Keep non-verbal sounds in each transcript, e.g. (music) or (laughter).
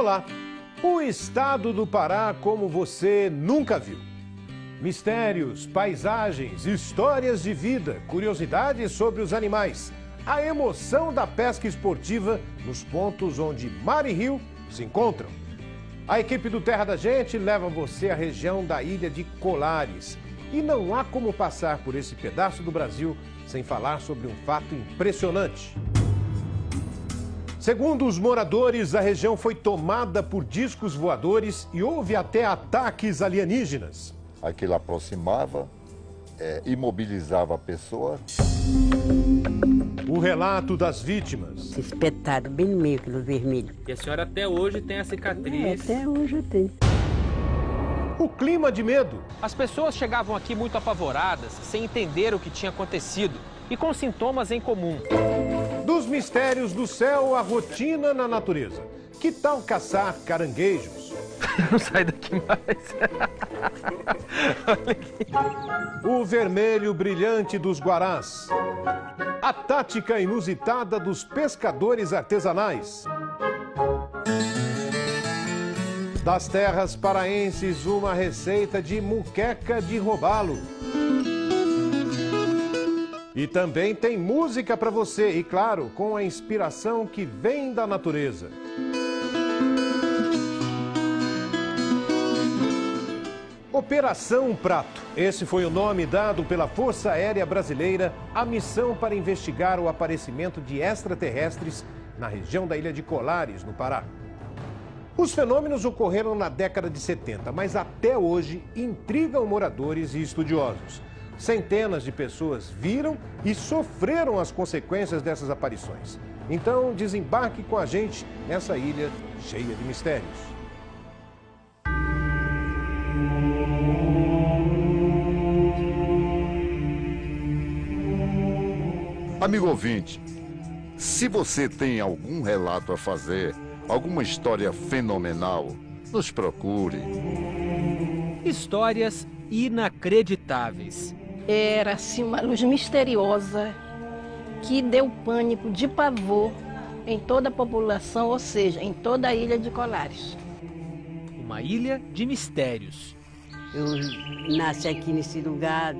Olá! O estado do Pará como você nunca viu. Mistérios, paisagens, histórias de vida, curiosidades sobre os animais. A emoção da pesca esportiva nos pontos onde mar e rio se encontram. A equipe do Terra da Gente leva você à região da ilha de Colares. E não há como passar por esse pedaço do Brasil sem falar sobre um fato impressionante. Segundo os moradores, a região foi tomada por discos voadores e houve até ataques alienígenas. Aquilo aproximava, é, imobilizava a pessoa. O relato das vítimas. Espetado bem no meio, aquilo vermelho. E a senhora até hoje tem a cicatriz. É, até hoje eu tenho. O clima de medo. As pessoas chegavam aqui muito apavoradas, sem entender o que tinha acontecido e com sintomas em comum. Mistérios do céu à rotina na natureza. Que tal caçar caranguejos? (laughs) Não sai daqui mais. o vermelho brilhante dos guarás. A tática inusitada dos pescadores artesanais. Das terras paraenses, uma receita de muqueca de robalo. E também tem música para você, e claro, com a inspiração que vem da natureza. Operação Prato. Esse foi o nome dado pela Força Aérea Brasileira à missão para investigar o aparecimento de extraterrestres na região da ilha de Colares, no Pará. Os fenômenos ocorreram na década de 70, mas até hoje intrigam moradores e estudiosos. Centenas de pessoas viram e sofreram as consequências dessas aparições. Então, desembarque com a gente nessa ilha cheia de mistérios. Amigo ouvinte, se você tem algum relato a fazer, alguma história fenomenal, nos procure. Histórias inacreditáveis. Era assim uma luz misteriosa que deu pânico de pavor em toda a população, ou seja, em toda a ilha de Colares. Uma ilha de mistérios. Eu nasci aqui nesse lugar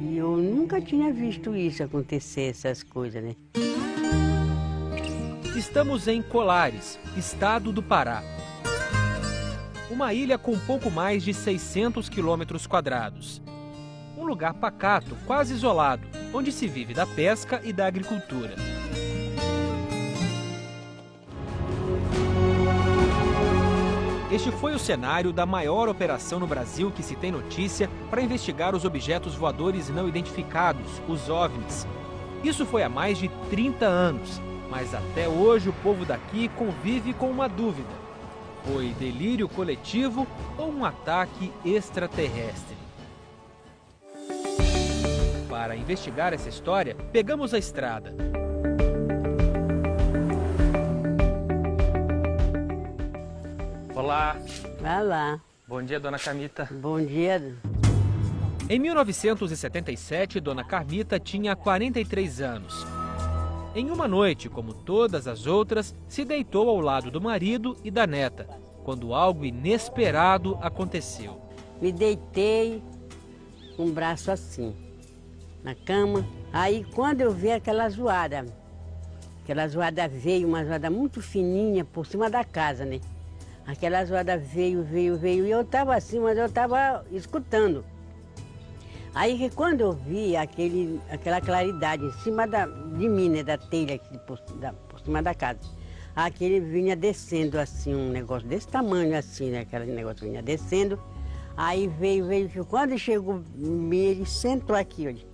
e eu nunca tinha visto isso acontecer, essas coisas, né? Estamos em Colares, estado do Pará. Uma ilha com pouco mais de 600 quilômetros quadrados. Um lugar pacato, quase isolado, onde se vive da pesca e da agricultura. Este foi o cenário da maior operação no Brasil que se tem notícia para investigar os objetos voadores não identificados, os OVNIs. Isso foi há mais de 30 anos, mas até hoje o povo daqui convive com uma dúvida: foi delírio coletivo ou um ataque extraterrestre? Para investigar essa história, pegamos a estrada. Olá. Vai lá. Bom dia, dona Carmita. Bom dia. Em 1977, dona Carmita tinha 43 anos. Em uma noite, como todas as outras, se deitou ao lado do marido e da neta, quando algo inesperado aconteceu. Me deitei com o braço assim, na cama. Aí, quando eu vi aquela zoada, aquela zoada veio, uma zoada muito fininha por cima da casa, né? Aquela zoada veio, veio, veio, e eu estava assim, mas eu estava escutando. Aí que quando eu vi aquele, aquela claridade em cima da, de mim, né, da telha por, da, por cima da casa, aquele vinha descendo assim, um negócio desse tamanho assim, né, aquele negócio vinha descendo. Aí veio, veio, quando chegou, ele sentou aqui, olha,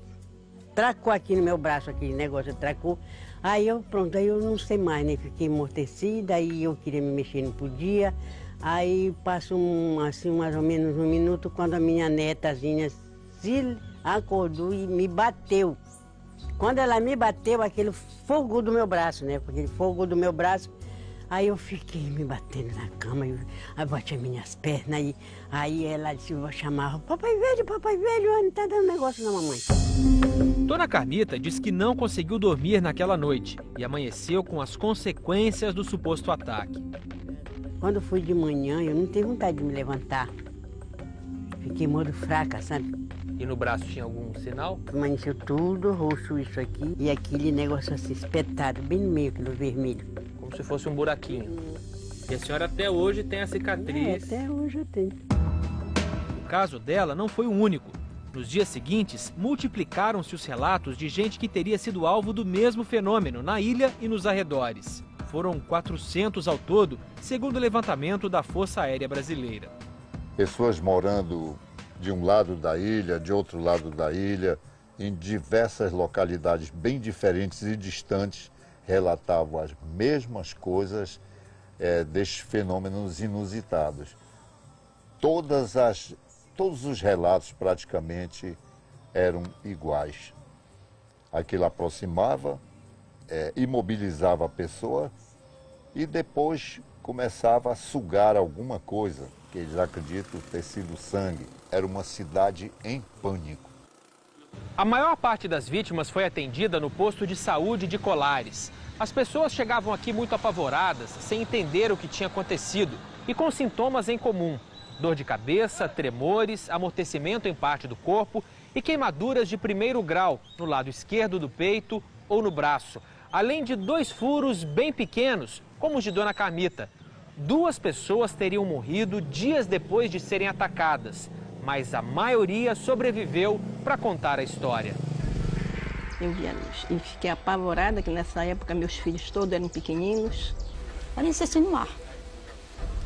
tracou aqui no meu braço, aquele negócio, tracou. Aí eu, pronto, aí eu não sei mais, né? Fiquei amortecida, aí eu queria me mexer, não podia. Aí passou um, assim, mais ou menos um minuto, quando a minha netazinha se acordou e me bateu. Quando ela me bateu, aquele fogo do meu braço, né? Aquele fogo do meu braço. Aí eu fiquei me batendo na cama, eu, aí minhas pernas, aí, aí ela disse, eu chamava, papai velho, papai velho, não tá dando negócio na mamãe. Dona Carmita diz que não conseguiu dormir naquela noite e amanheceu com as consequências do suposto ataque. Quando fui de manhã, eu não tive vontade de me levantar. Fiquei muito fraca, sabe? E no braço tinha algum sinal? Amanheceu tudo roxo isso aqui e aquele negócio assim espetado, bem no meio, aquilo vermelho. Como se fosse um buraquinho. E a senhora até hoje tem a É, cicatriz. até hoje eu tenho. O caso dela não foi o único. Nos dias seguintes, multiplicaram-se os relatos de gente que teria sido alvo do mesmo fenômeno na ilha e nos arredores. Foram 400 ao todo, segundo o levantamento da Força Aérea Brasileira. Pessoas morando de um lado da ilha, de outro lado da ilha, em diversas localidades bem diferentes e distantes, relatavam as mesmas coisas eh, destes fenômenos inusitados. Todas as, todos os relatos praticamente eram iguais. Aquilo aproximava, eh, imobilizava a pessoa e depois começava a sugar alguma coisa, que eles acreditam ter sido sangue. Era uma cidade em pânico. A maior parte das vítimas foi atendida no posto de saúde de Colares. As pessoas chegavam aqui muito apavoradas, sem entender o que tinha acontecido e com sintomas em comum: dor de cabeça, tremores, amortecimento em parte do corpo e queimaduras de primeiro grau no lado esquerdo do peito ou no braço, além de dois furos bem pequenos, como os de Dona Carmita. Duas pessoas teriam morrido dias depois de serem atacadas, mas a maioria sobreviveu para contar a história. Eu vi a luz e fiquei apavorada que nessa época meus filhos todos eram pequeninos. Parecia assim no mar.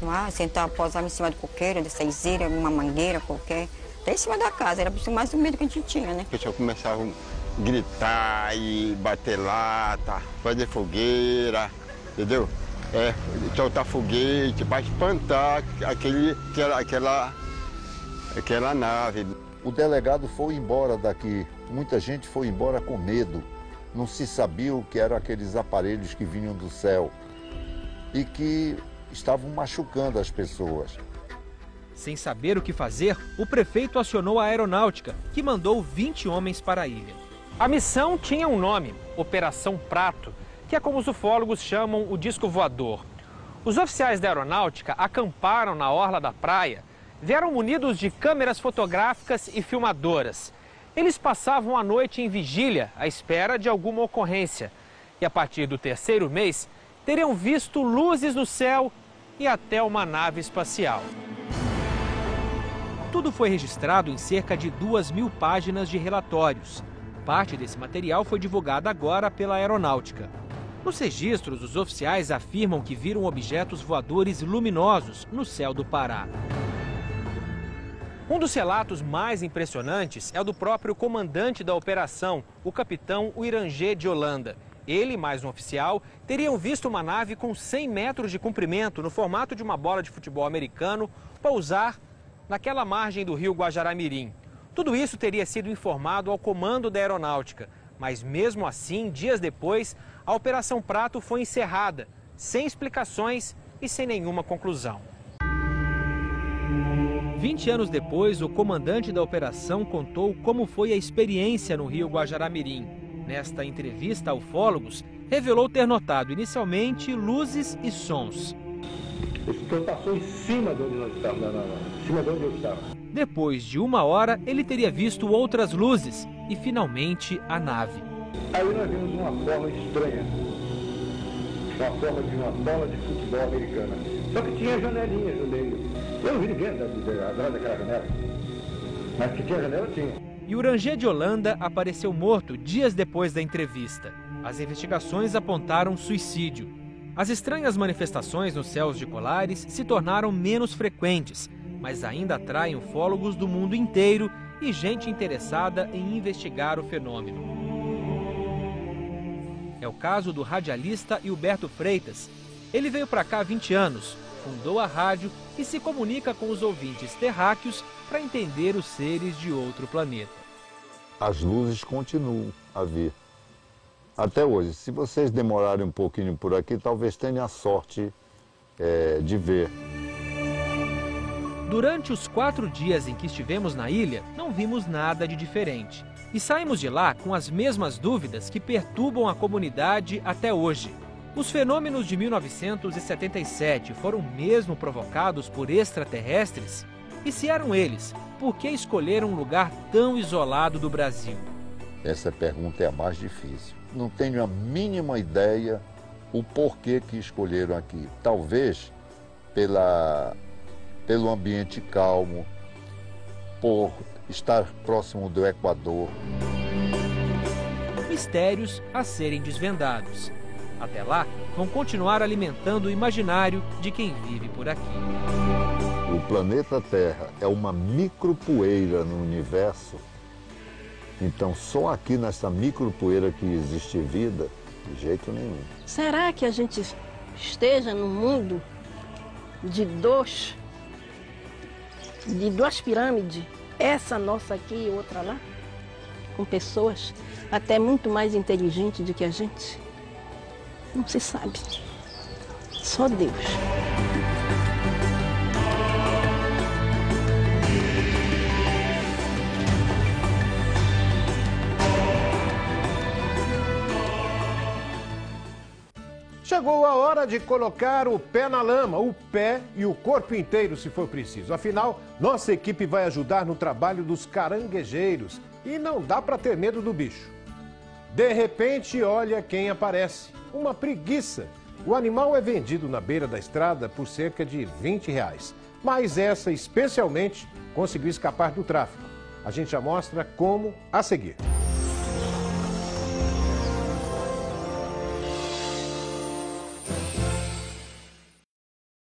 No mar, sentar, posar em cima do coqueiro, de saizeira, uma mangueira qualquer. Até em cima da casa, era por mais o medo que a gente tinha, né? O pessoal começava a gritar e bater lata, fazer fogueira, entendeu? É, soltar foguete para espantar aquele, aquela, aquela, aquela nave. O delegado foi embora daqui. Muita gente foi embora com medo. Não se sabia o que eram aqueles aparelhos que vinham do céu e que estavam machucando as pessoas. Sem saber o que fazer, o prefeito acionou a aeronáutica, que mandou 20 homens para a ilha. A missão tinha um nome, Operação Prato, que é como os ufólogos chamam o disco voador. Os oficiais da aeronáutica acamparam na orla da praia, vieram munidos de câmeras fotográficas e filmadoras. Eles passavam a noite em vigília, à espera de alguma ocorrência. E a partir do terceiro mês, teriam visto luzes no céu e até uma nave espacial. Tudo foi registrado em cerca de duas mil páginas de relatórios. Parte desse material foi divulgada agora pela aeronáutica. Nos registros, os oficiais afirmam que viram objetos voadores luminosos no céu do Pará. Um dos relatos mais impressionantes é o do próprio comandante da operação, o capitão Uirangê de Holanda. Ele e mais um oficial teriam visto uma nave com 100 metros de comprimento, no formato de uma bola de futebol americano, pousar naquela margem do rio Guajará-Mirim. Tudo isso teria sido informado ao comando da aeronáutica, mas mesmo assim, dias depois, a Operação Prato foi encerrada, sem explicações e sem nenhuma conclusão. 20 anos depois, o comandante da operação contou como foi a experiência no rio Guajará-Mirim. Nesta entrevista a ufólogos, revelou ter notado inicialmente luzes e sons. O instrutor passou em cima de onde nós estávamos, não, não, não. em cima de onde eu estava. Depois de uma hora, ele teria visto outras luzes e finalmente a nave. Aí nós vimos uma forma estranha, uma forma de uma bola de futebol americana. Só que tinha janelinhas no meio. Eu não vi ninguém atrás daquela janela, mas que tinha janela, tinha. E o Rangê de Holanda apareceu morto dias depois da entrevista. As investigações apontaram suicídio. As estranhas manifestações nos céus de Colares se tornaram menos frequentes, mas ainda atraem ufólogos do mundo inteiro e gente interessada em investigar o fenômeno. É o caso do radialista Hilberto Freitas. Ele veio para cá há 20 anos, fundou a rádio e se comunica com os ouvintes terráqueos para entender os seres de outro planeta. As luzes continuam a vir. Até hoje, se vocês demorarem um pouquinho por aqui, talvez tenham a sorte é, de ver. Durante os quatro dias em que estivemos na ilha, não vimos nada de diferente. E saímos de lá com as mesmas dúvidas que perturbam a comunidade até hoje. Os fenômenos de 1977 foram mesmo provocados por extraterrestres? E se eram eles, por que escolheram um lugar tão isolado do Brasil? Essa pergunta é a mais difícil. Não tenho a mínima ideia o porquê que escolheram aqui. Talvez pela, pelo ambiente calmo, por estar próximo do Equador. Mistérios a serem desvendados. Até lá, vão continuar alimentando o imaginário de quem vive por aqui. O planeta Terra é uma micropoeira no universo. Então, só aqui nessa micropoeira que existe vida, de jeito nenhum. Será que a gente esteja num mundo de dois, de duas pirâmides, essa nossa aqui e outra lá, com pessoas até muito mais inteligentes do que a gente? Não se sabe. Só Deus. Chegou a hora de colocar o pé na lama, o pé e o corpo inteiro, se for preciso. Afinal, nossa equipe vai ajudar no trabalho dos caranguejeiros e não dá para ter medo do bicho. De repente, olha quem aparece: uma preguiça. O animal é vendido na beira da estrada por cerca de 20 reais. Mas essa, especialmente, conseguiu escapar do tráfico. A gente já mostra como a seguir.